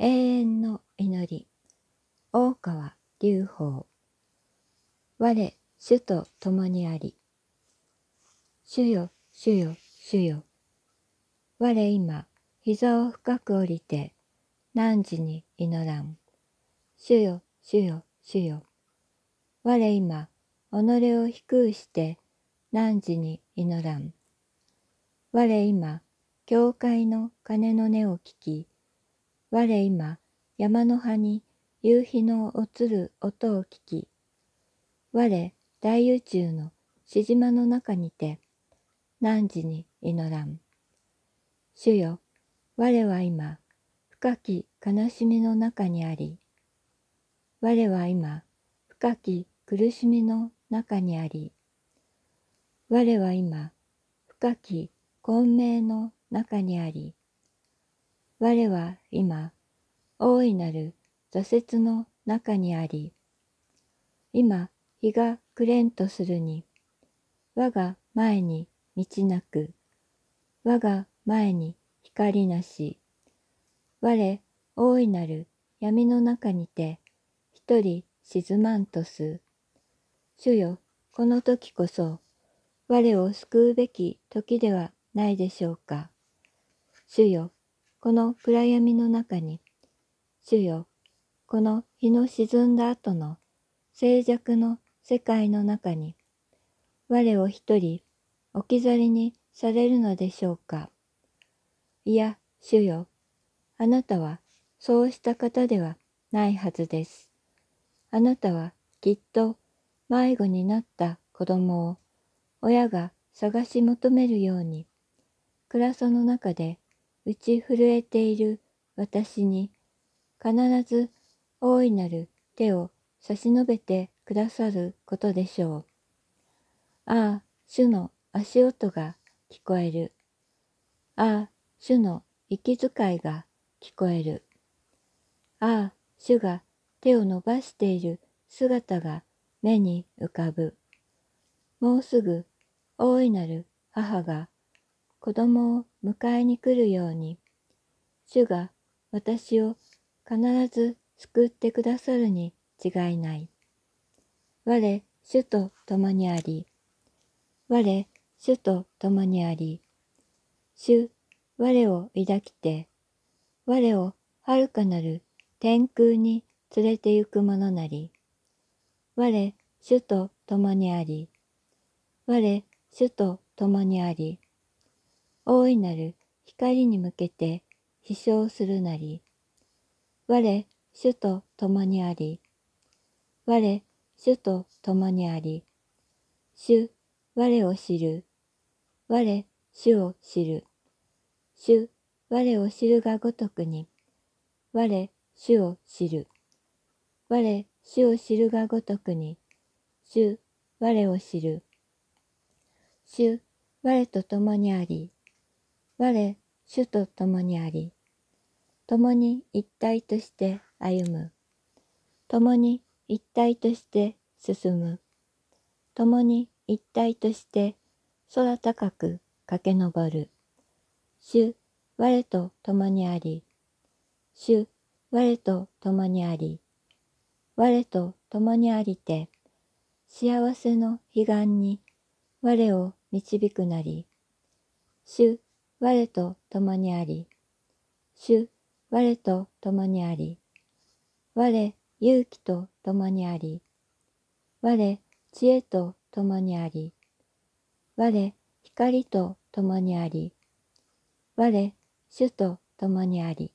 永遠の祈り。大川隆法我主と共にあり。主よ主よ主よ。我今膝を深く降りて汝に祈らん。主よ主よ主よ。我今己を低うして汝に祈らん。我今教会の鐘の音を聞き我今山の葉に夕日の落る音を聞き、我大宇宙のしじまの中にて、汝に祈らん。主よ、我は今、深き悲しみの中にあり、我は今、深き苦しみの中にあり、我は今、深き混迷の中にあり、我は今、大いなる挫折の中にあり、今、日が暮れんとするに、我が前に道なく、我が前に光なし、我、大いなる闇の中にて、一人沈まんとす。主よ、この時こそ、我を救うべき時ではないでしょうか。主よ、この暗闇の中に、主よ、この日の沈んだ後の静寂の世界の中に、我を一人置き去りにされるのでしょうか。いや、主よ、あなたはそうした方ではないはずです。あなたはきっと迷子になった子供を親が探し求めるように、暗さの中で打ち震えている私に必ず大いなる手を差し伸べてくださることでしょう。ああ、主の足音が聞こえる。ああ、主の息遣いが聞こえる。ああ、主が手を伸ばしている姿が目に浮かぶ。もうすぐ大いなる母が子供を迎えに来るように、主が私を必ず救ってくださるに違いない。我、主と共にあり、我、主と共にあり、主、我を抱きて、我を遥かなる天空に連れて行くものなり、我、主と共にあり、我、主と共にあり、大いなる光に向けて飛翔するなり、我、主と共にあり、我、主と共にあり、主、我を知る、我、主を知る、主、我を知るがごとくに、我、主を知る、我、主を知るがごとくに、主、我を知る、主、我と共にあり、我、主と共にあり、共に一体として歩む。共に一体として進む。共に一体として空高く駆け上る。主、我と共にあり。主、我と共にあり。我と共にありて、幸せの彼岸に我を導くなり。主、我と共にあり、主、我と共にあり、我、勇気と共にあり、我、知恵と共にあり、我、光と共にあり、我、主と共にあり、